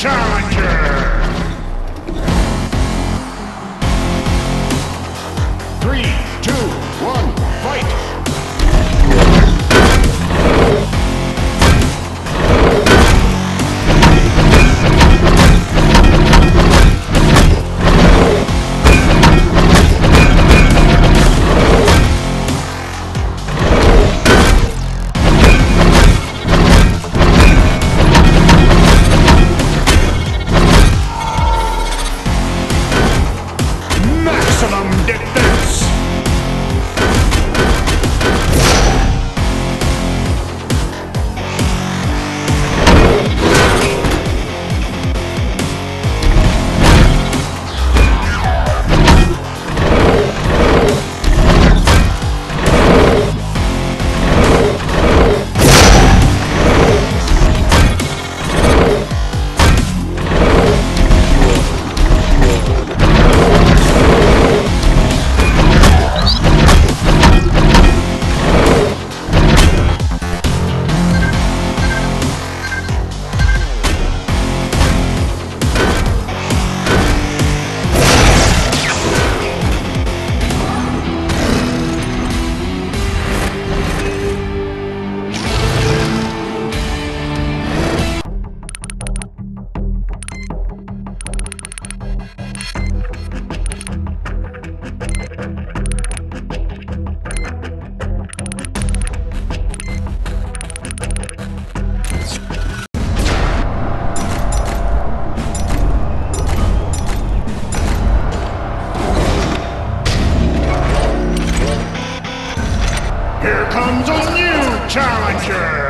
challenger! Challenger!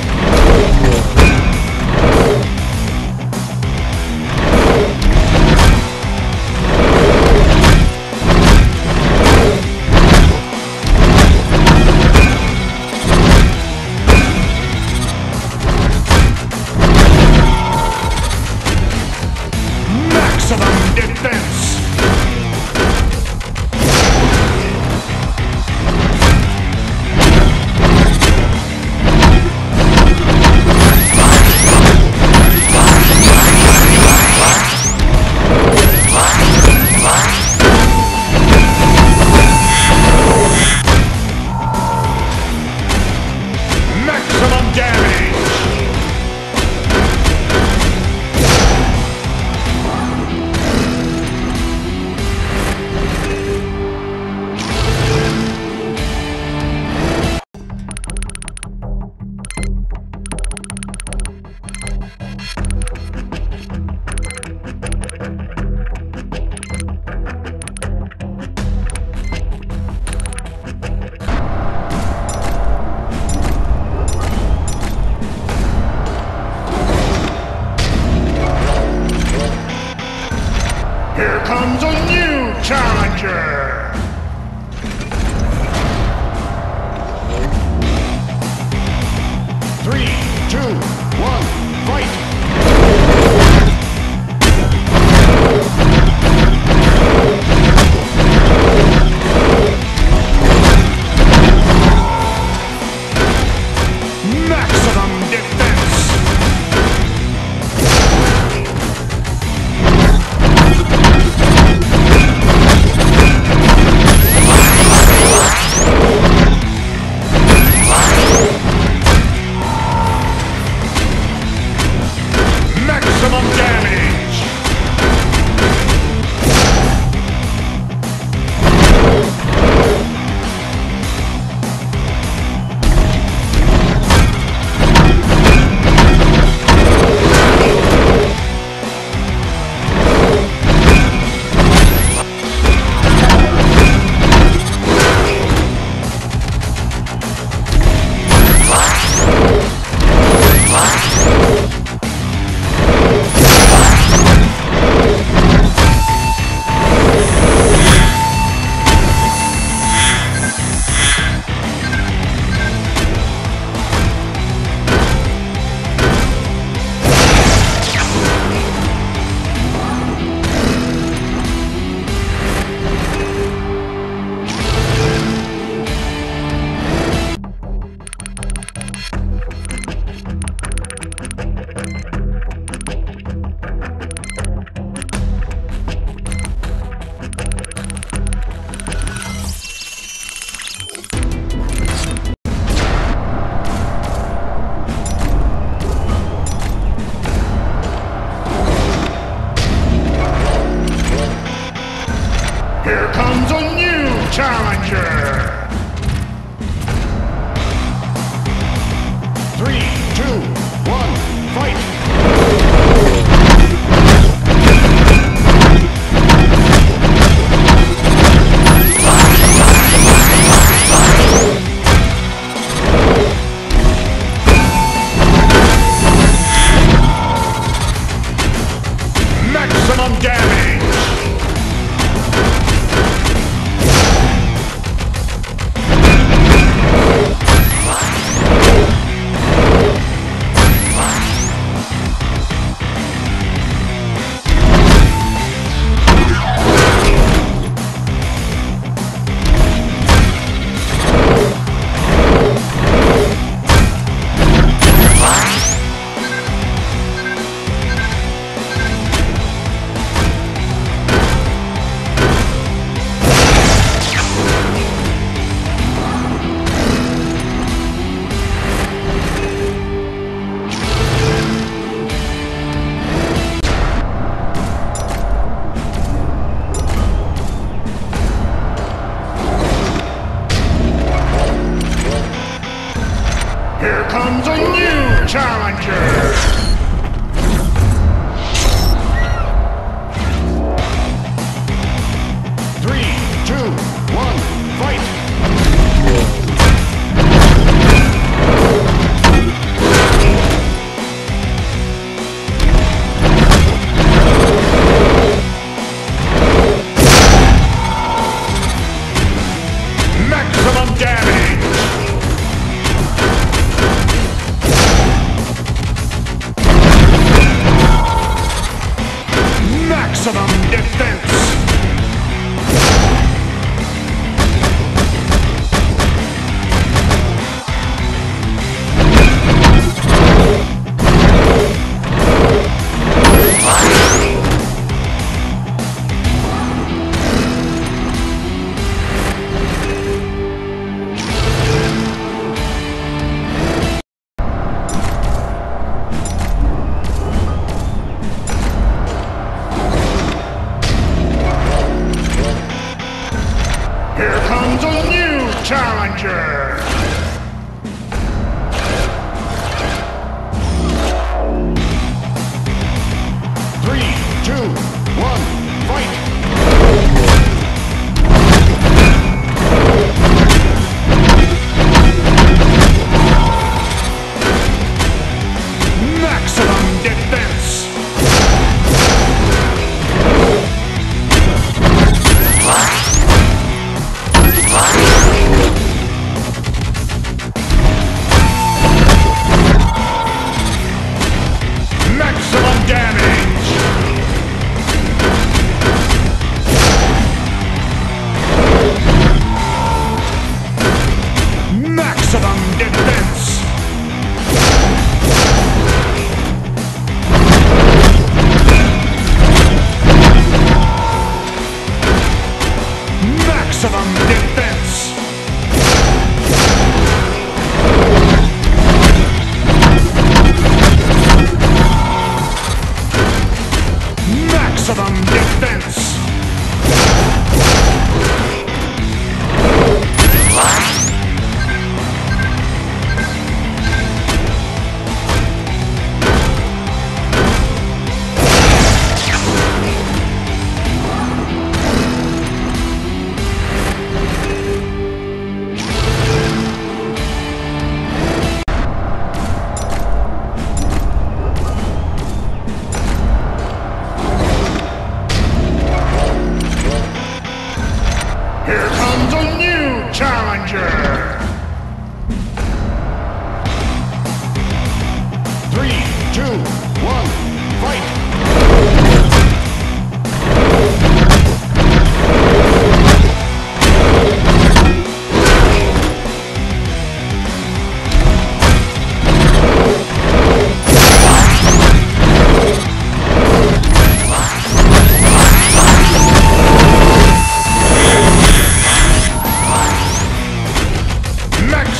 Adventure!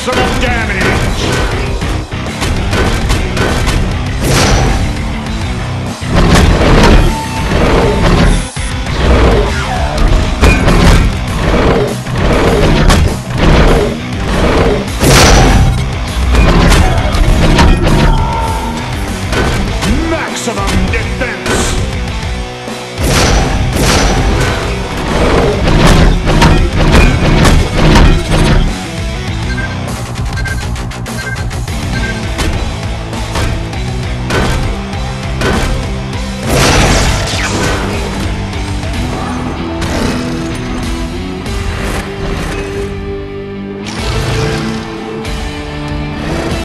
Circle damage.